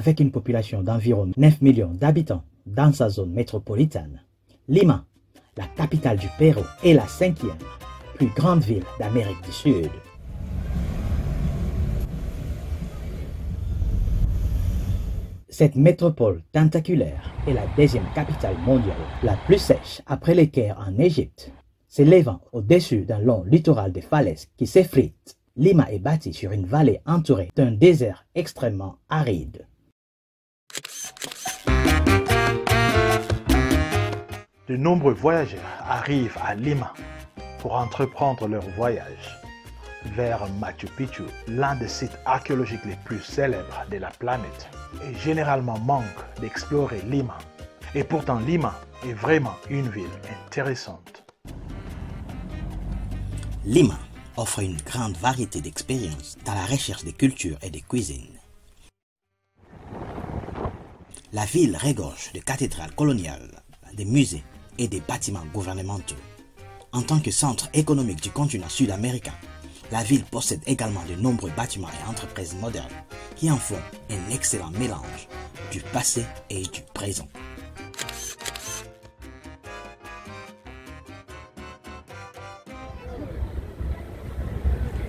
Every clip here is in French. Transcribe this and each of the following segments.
Avec une population d'environ 9 millions d'habitants dans sa zone métropolitaine, Lima, la capitale du Pérou, est la cinquième plus grande ville d'Amérique du Sud. Cette métropole tentaculaire est la deuxième capitale mondiale, la plus sèche après les guerres en Égypte. S'élevant au-dessus d'un long littoral de falaises qui s'effritent, Lima est bâtie sur une vallée entourée d'un désert extrêmement aride. De nombreux voyageurs arrivent à Lima pour entreprendre leur voyage vers Machu Picchu, l'un des sites archéologiques les plus célèbres de la planète, et généralement manquent d'explorer Lima. Et pourtant Lima est vraiment une ville intéressante. Lima offre une grande variété d'expériences dans la recherche des cultures et des cuisines. La ville regorge de cathédrales coloniales, des musées et des bâtiments gouvernementaux. En tant que centre économique du continent sud-américain, la ville possède également de nombreux bâtiments et entreprises modernes qui en font un excellent mélange du passé et du présent.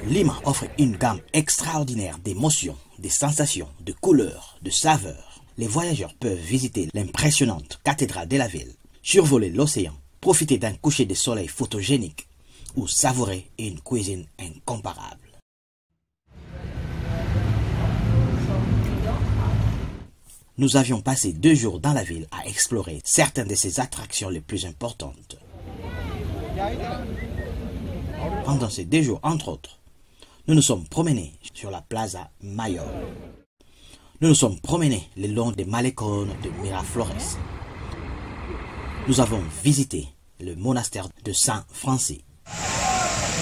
Lima offre une gamme extraordinaire d'émotions, de sensations, de couleurs, de saveurs. Les voyageurs peuvent visiter l'impressionnante cathédrale de la ville, survoler l'océan, profiter d'un coucher de soleil photogénique ou savourer une cuisine incomparable. Nous avions passé deux jours dans la ville à explorer certaines de ses attractions les plus importantes. Pendant ces deux jours, entre autres, nous nous sommes promenés sur la Plaza Mayor. Nous nous sommes promenés le long des malécones de Miraflores. Nous avons visité le monastère de Saint-Francis.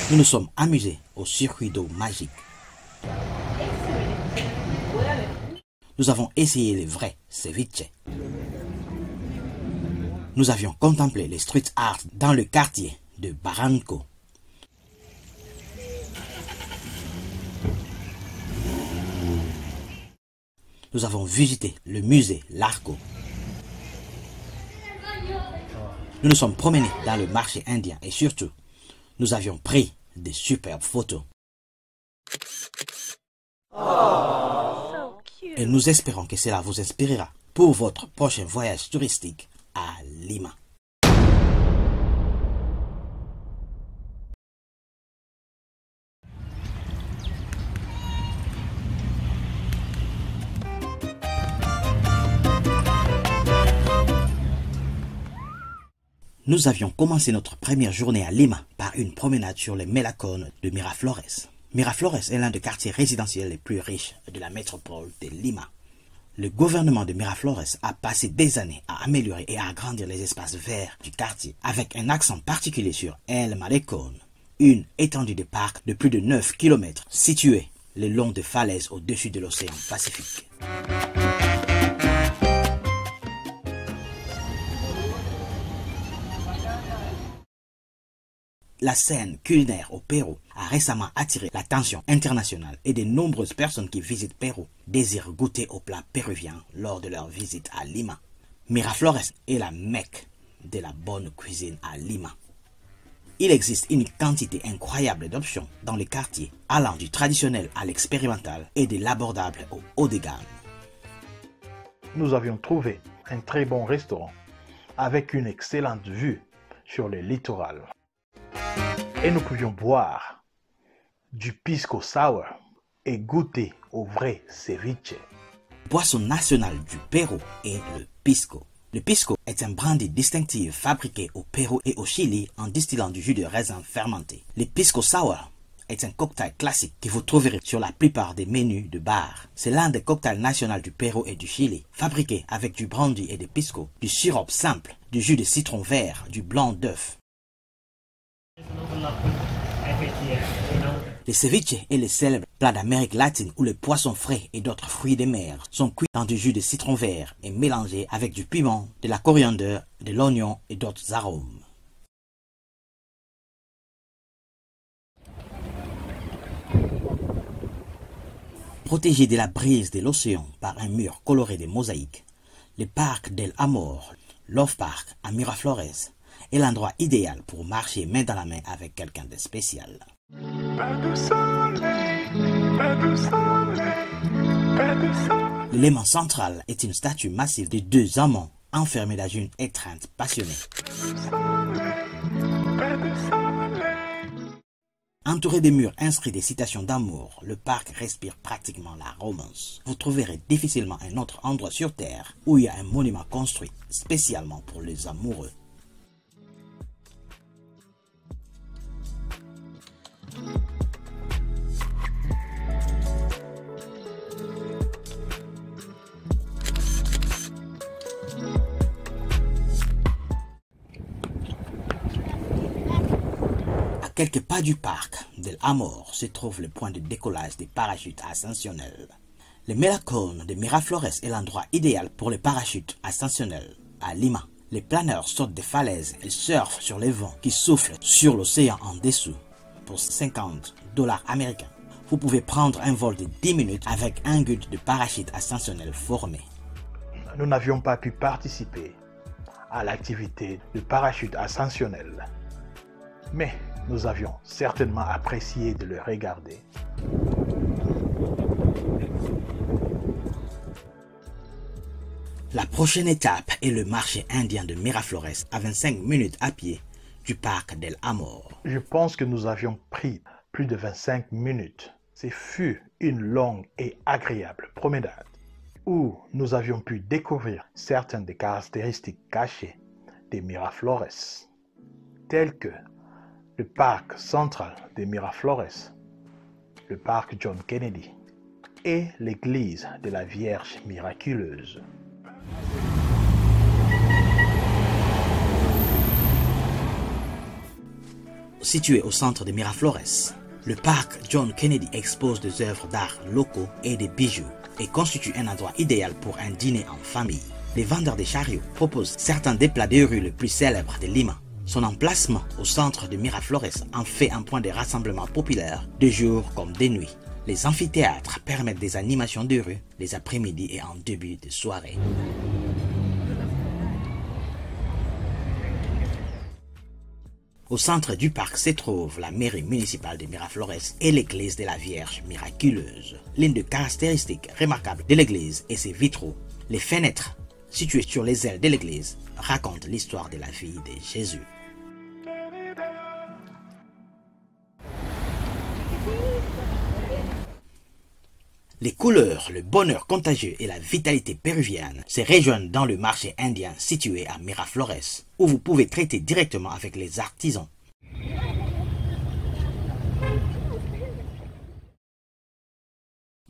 Nous nous sommes amusés au circuit d'eau magique. Nous avons essayé les vrais ceviches. Nous avions contemplé les street art dans le quartier de Barranco. Nous avons visité le musée Larco. Nous nous sommes promenés dans le marché indien et surtout, nous avions pris des superbes photos. Et nous espérons que cela vous inspirera pour votre prochain voyage touristique à Lima. Nous avions commencé notre première journée à Lima par une promenade sur les mélacones de Miraflores. Miraflores est l'un des quartiers résidentiels les plus riches de la métropole de Lima. Le gouvernement de Miraflores a passé des années à améliorer et à agrandir les espaces verts du quartier avec un accent particulier sur El Malecón, une étendue de parc de plus de 9 km située le long de falaises au-dessus de l'océan Pacifique. La scène culinaire au Pérou a récemment attiré l'attention internationale et de nombreuses personnes qui visitent Pérou désirent goûter aux plats péruviens lors de leur visite à Lima. Miraflores est la mecque de la bonne cuisine à Lima. Il existe une quantité incroyable d'options dans les quartiers, allant du traditionnel à l'expérimental et de l'abordable au haut de gamme. Nous avions trouvé un très bon restaurant avec une excellente vue sur le littoral et nous pouvions boire du pisco sour et goûter au vrai ceviche. Boisson nationale du Pérou est le pisco. Le pisco est un brandy distinctif fabriqué au Pérou et au Chili en distillant du jus de raisin fermenté. Le pisco sour est un cocktail classique que vous trouverez sur la plupart des menus de bar. C'est l'un des cocktails nationaux du Pérou et du Chili, fabriqué avec du brandy et des pisco, du sirop simple, du jus de citron vert, du blanc d'œuf, les ceviches et les célèbres plats d'Amérique latine où les poissons frais et d'autres fruits de mer sont cuits dans du jus de citron vert et mélangés avec du piment, de la coriandre, de l'oignon et d'autres arômes. Protégé de la brise de l'océan par un mur coloré de mosaïques, le parc del Amor, Love Park à Miraflores, est l'endroit idéal pour marcher main dans la main avec quelqu'un de spécial. L'élément central est une statue massive de deux amants enfermés dans une étreinte passionnée. Entouré de murs inscrits des citations d'amour, le parc respire pratiquement la romance. Vous trouverez difficilement un autre endroit sur Terre où il y a un monument construit spécialement pour les amoureux. Quelques pas du parc de Amor se trouve le point de décollage des parachutes ascensionnels. Le Melacone de Miraflores est l'endroit idéal pour les parachutes ascensionnels à Lima. Les planeurs sautent des falaises et surfent sur les vents qui soufflent sur l'océan en dessous. Pour 50 dollars américains, vous pouvez prendre un vol de 10 minutes avec un guide de parachute ascensionnel formé. Nous n'avions pas pu participer à l'activité de parachute ascensionnel. Mais nous avions certainement apprécié de le regarder. La prochaine étape est le marché indien de Miraflores à 25 minutes à pied du parc del Amor. Je pense que nous avions pris plus de 25 minutes. Ce fut une longue et agréable promenade où nous avions pu découvrir certaines des caractéristiques cachées des Miraflores, telles que le parc central de Miraflores, le parc John Kennedy et l'église de la Vierge miraculeuse. Situé au centre de Miraflores, le parc John Kennedy expose des œuvres d'art locaux et des bijoux et constitue un endroit idéal pour un dîner en famille. Les vendeurs de chariots proposent certains des plats de rue les plus célèbres de Lima, son emplacement au centre de Miraflores en fait un point de rassemblement populaire de jour comme de nuit. Les amphithéâtres permettent des animations de rue les après-midi et en début de soirée. Au centre du parc se trouve la mairie municipale de Miraflores et l'église de la Vierge miraculeuse. L'une des caractéristiques remarquables de l'église est ses vitraux. Les fenêtres, situées sur les ailes de l'église, racontent l'histoire de la vie de Jésus. Les couleurs, le bonheur contagieux et la vitalité péruvienne se rejoignent dans le marché indien situé à Miraflores, où vous pouvez traiter directement avec les artisans.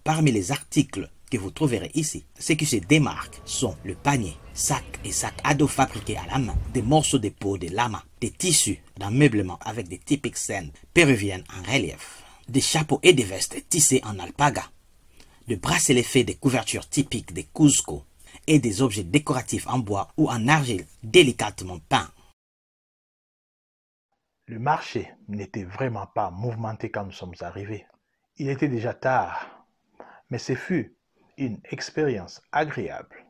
Parmi les articles que vous trouverez ici, ce qui se démarquent sont le panier, sac et sac à dos fabriqués à la main, des morceaux de peau de lama, des tissus d'ameublement avec des typiques scènes péruviennes en relief, des chapeaux et des vestes tissés en alpaga, de bracelets faits des couvertures typiques des Cusco et des objets décoratifs en bois ou en argile délicatement peints. Le marché n'était vraiment pas mouvementé quand nous sommes arrivés. Il était déjà tard, mais ce fut une expérience agréable.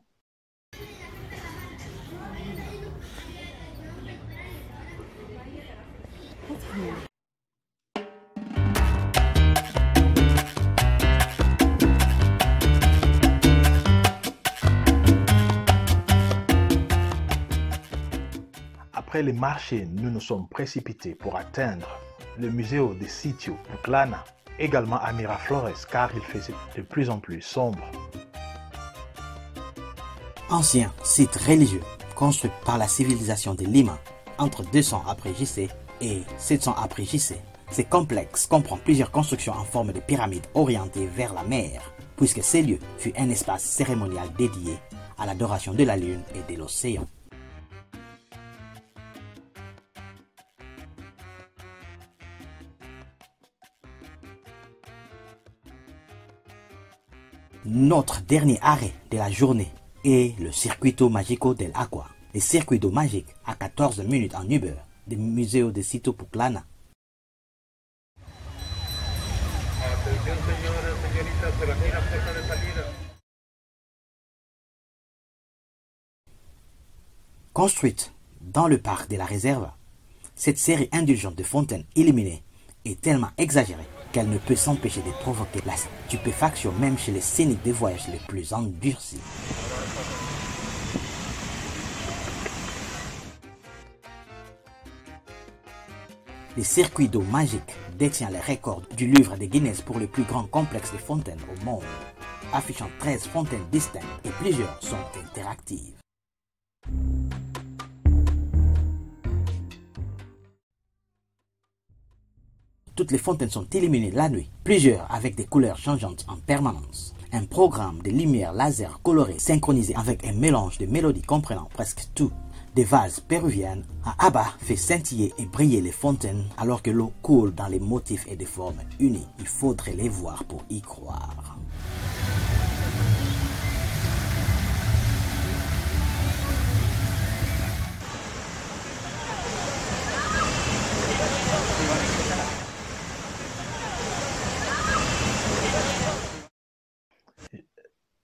Après les marchés, nous nous sommes précipités pour atteindre le musée de Sitio Puclana, également à Miraflores car il faisait de plus en plus sombre. Ancien site religieux construit par la civilisation de Lima entre 200 après JC et 700 après JC. Ce complexe comprend plusieurs constructions en forme de pyramide orientées vers la mer, puisque ces lieux fut un espace cérémonial dédié à l'adoration de la lune et de l'océan. Notre dernier arrêt de la journée est le Circuito Magico del Agua, le circuit d'eau magique à 14 minutes en Uber du Museo de Sito Puclana. Construite dans le parc de la réserve, cette série indulgente de fontaines illuminées est tellement exagérée qu'elle ne peut s'empêcher de provoquer la stupéfaction même chez les scéniques des voyages les plus endurcis. Le circuit d'eau magique détient les records du livre des Guinness pour le plus grand complexe de fontaines au monde, affichant 13 fontaines distinctes et plusieurs sont interactives. Toutes les fontaines sont illuminées la nuit, plusieurs avec des couleurs changeantes en permanence. Un programme de lumière laser colorée synchronisé avec un mélange de mélodies comprenant presque tout. Des vases péruviennes à Abba fait scintiller et briller les fontaines alors que l'eau coule dans les motifs et des formes unies. Il faudrait les voir pour y croire.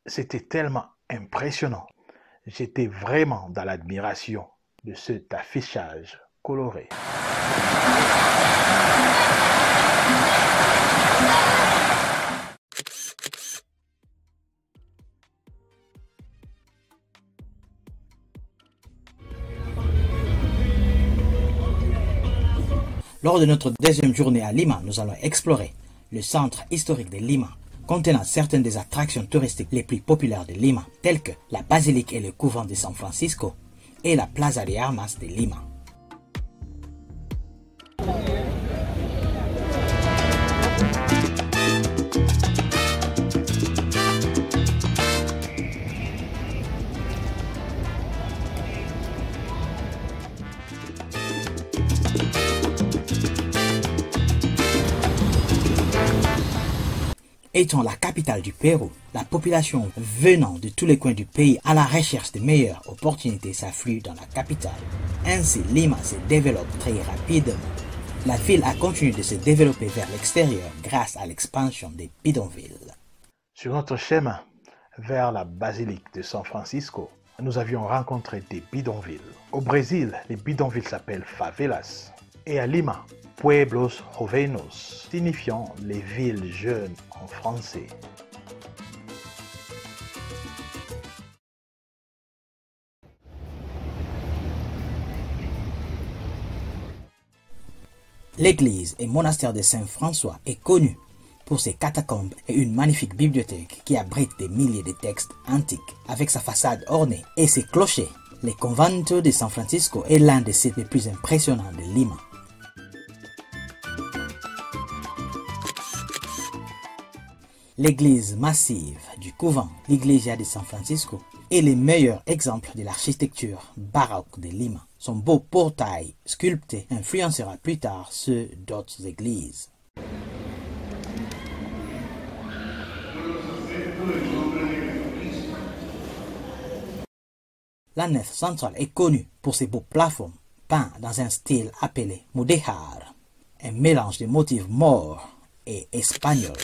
C'était tellement impressionnant. J'étais vraiment dans l'admiration de cet affichage coloré. Lors de notre deuxième journée à Lima, nous allons explorer le centre historique de Lima, contenant certaines des attractions touristiques les plus populaires de Lima, telles que la basilique et le couvent de San Francisco et la Plaza de Armas de Lima. Étant la capitale du Pérou, la population venant de tous les coins du pays à la recherche de meilleures opportunités s'afflue dans la capitale. Ainsi, Lima se développe très rapidement. La ville a continué de se développer vers l'extérieur grâce à l'expansion des bidonvilles. Sur notre chemin vers la basilique de San Francisco, nous avions rencontré des bidonvilles. Au Brésil, les bidonvilles s'appellent favelas. Et à Lima, Pueblos Jovenos, signifiant les villes jeunes en français. L'église et monastère de Saint-François est connu pour ses catacombes et une magnifique bibliothèque qui abrite des milliers de textes antiques avec sa façade ornée et ses clochers. Le convento de San Francisco est l'un des sites les plus impressionnants de Lima. L'église massive du couvent, l'Iglesia de San Francisco, est le meilleur exemple de l'architecture baroque de Lima. Son beau portail sculpté influencera plus tard ceux d'autres églises. La nef centrale est connue pour ses beaux plafonds peints dans un style appelé mudéjar, un mélange de motifs morts et espagnols.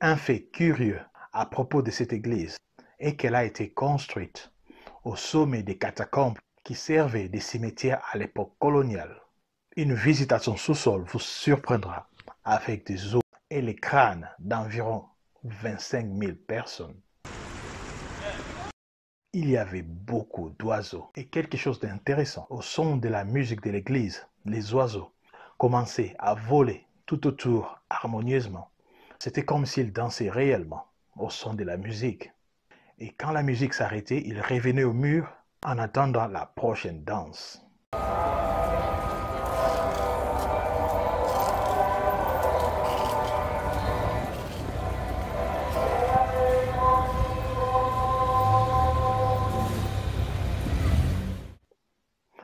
Un fait curieux à propos de cette église est qu'elle a été construite au sommet des catacombes qui servaient de cimetières à l'époque coloniale. Une visite à son sous-sol vous surprendra avec des os et les crânes d'environ 25 000 personnes. Il y avait beaucoup d'oiseaux et quelque chose d'intéressant. Au son de la musique de l'église, les oiseaux commençaient à voler tout autour harmonieusement. C'était comme s'ils dansaient réellement au son de la musique. Et quand la musique s'arrêtait, ils revenaient au mur en attendant la prochaine danse.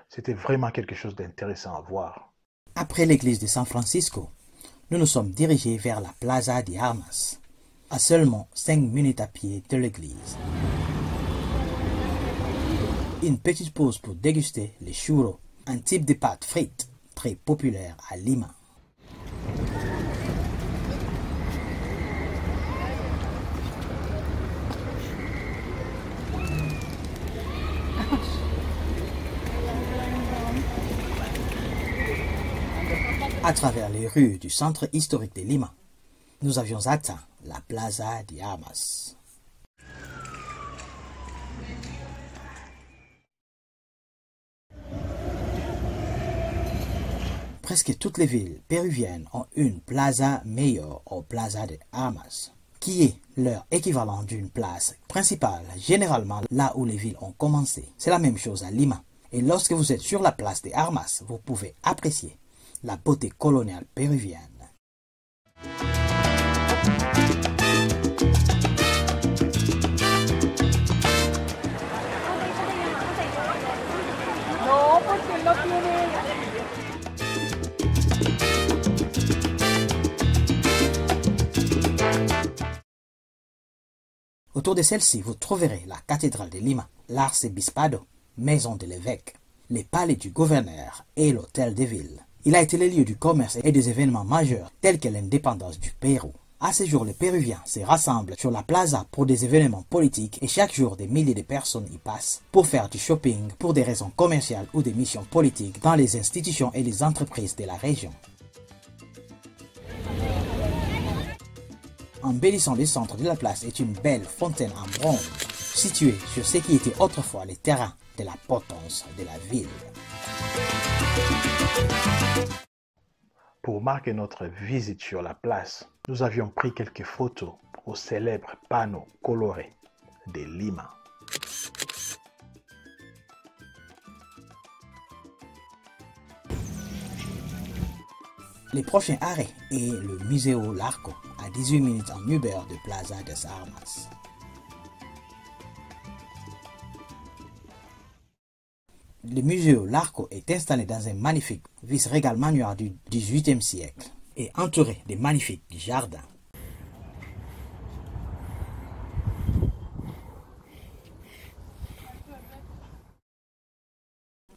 C'était vraiment quelque chose d'intéressant à voir. Après l'église de San Francisco, nous nous sommes dirigés vers la Plaza de Armas, à seulement 5 minutes à pied de l'église. Une petite pause pour déguster les churros, un type de pâte frite très populaire à Lima. À travers les rues du centre historique de Lima, nous avions atteint la Plaza de Armas. Presque toutes les villes péruviennes ont une Plaza Mayor ou Plaza de Armas, qui est leur équivalent d'une place principale, généralement là où les villes ont commencé. C'est la même chose à Lima. Et lorsque vous êtes sur la place des Armas, vous pouvez apprécier la beauté coloniale péruvienne. Autour de celle-ci, vous trouverez la cathédrale de Lima, l'arcebispado, maison de l'évêque, les palais du gouverneur et l'hôtel de ville. Il a été le lieu du commerce et des événements majeurs tels que l'indépendance du Pérou. À ce jour, les Péruviens se rassemblent sur la plaza pour des événements politiques et chaque jour des milliers de personnes y passent pour faire du shopping pour des raisons commerciales ou des missions politiques dans les institutions et les entreprises de la région. embellissant le centre de la place est une belle fontaine en bronze située sur ce qui était autrefois les terrains de la potence de la ville. Pour marquer notre visite sur la place, nous avions pris quelques photos au célèbre panneau coloré de Lima. Le prochain arrêt est le Museo Larco, à 18 minutes en Uber de Plaza des Armas. Le Museo Larco est installé dans un magnifique vice-régal manoir du XVIIIe siècle et entouré de magnifiques jardins.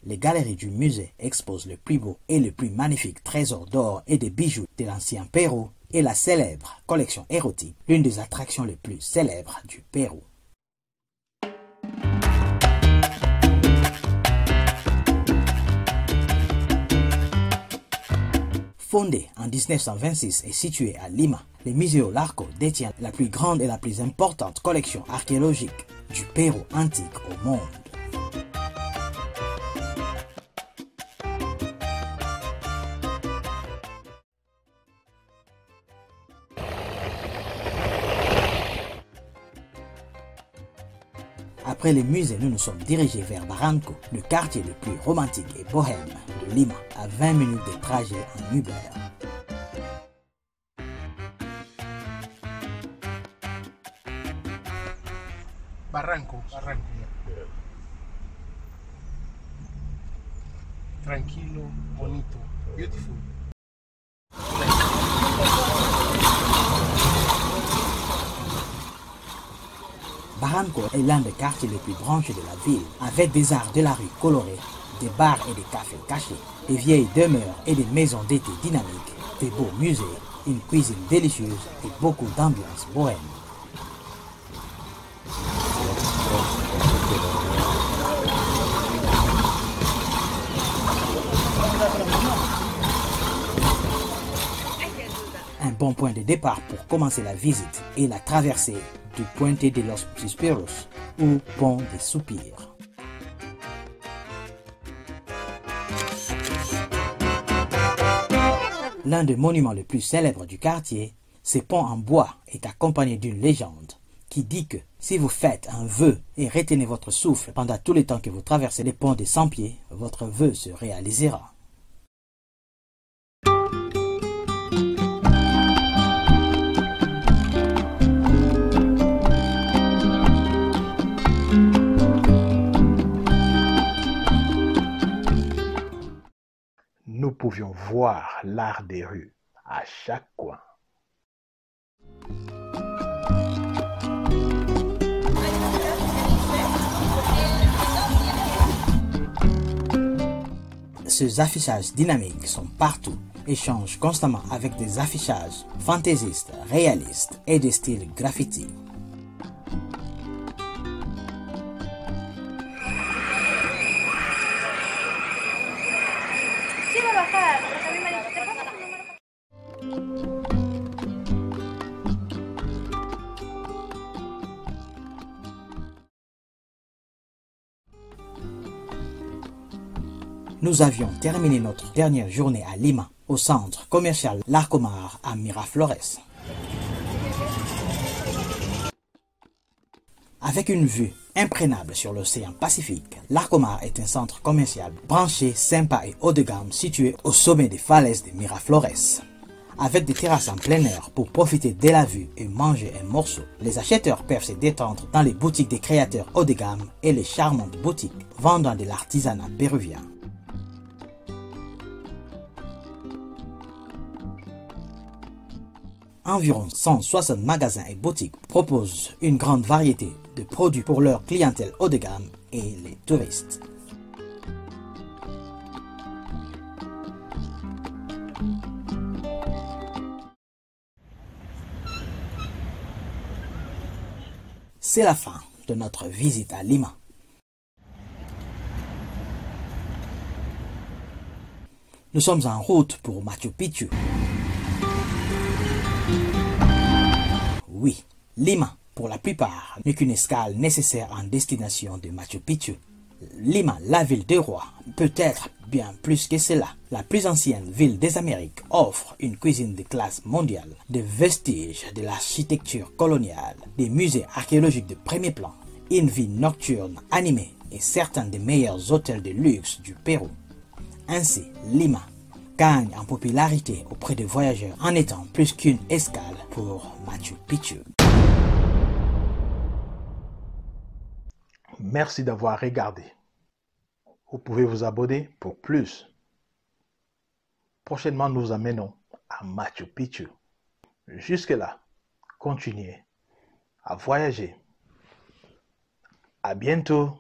Les galeries du musée exposent le plus beau et le plus magnifique trésor d'or et de bijoux de l'ancien Pérou et la célèbre collection érotique, l'une des attractions les plus célèbres du Pérou. Fondé en 1926 et situé à Lima, le Museo Larco détient la plus grande et la plus importante collection archéologique du Pérou antique au monde. Après les musées, nous nous sommes dirigés vers Barranco, le quartier le plus romantique et bohème Lima, à 20 minutes de trajet en Uber. Barranco, Barranco. Tranquilo, bonito, beautiful. Barranco est l'un des quartiers les plus branchés de la ville, avec des arts de la rue colorés, des bars et des cafés cachés, des vieilles demeures et des maisons d'été dynamiques, des beaux musées, une cuisine délicieuse et beaucoup d'ambiance bohème. Un bon point de départ pour commencer la visite est la traversée du Puente de los Suspiros ou Pont des Soupirs. L'un des monuments les plus célèbres du quartier, ce pont en bois est accompagné d'une légende qui dit que si vous faites un vœu et retenez votre souffle pendant tout le temps que vous traversez les ponts des 100 pieds, votre vœu se réalisera. Nous pouvions voir l'art des rues à chaque coin. Ces affichages dynamiques sont partout et changent constamment avec des affichages fantaisistes, réalistes et de style graffiti. Nous avions terminé notre dernière journée à Lima, au centre commercial Larcomar à Miraflores. Avec une vue imprénable sur l'océan Pacifique, Larcomar est un centre commercial branché, sympa et haut de gamme situé au sommet des falaises de Miraflores. Avec des terrasses en plein air pour profiter de la vue et manger un morceau, les acheteurs peuvent se détendre dans les boutiques des créateurs haut de gamme et les charmantes boutiques vendant de l'artisanat péruvien. Environ 160 magasins et boutiques proposent une grande variété de produits pour leur clientèle haut de gamme et les touristes. C'est la fin de notre visite à Lima. Nous sommes en route pour Machu Picchu. Oui, Lima, pour la plupart, n'est qu'une escale nécessaire en destination de Machu Picchu. Lima, la ville des rois, peut être bien plus que cela. La plus ancienne ville des Amériques offre une cuisine de classe mondiale, des vestiges de l'architecture coloniale, des musées archéologiques de premier plan, une vie nocturne animée et certains des meilleurs hôtels de luxe du Pérou. Ainsi, Lima gagne en popularité auprès des voyageurs en étant plus qu'une escale pour Machu Picchu. Merci d'avoir regardé. Vous pouvez vous abonner pour plus. Prochainement, nous amenons à Machu Picchu. Jusque-là, continuez à voyager. À bientôt.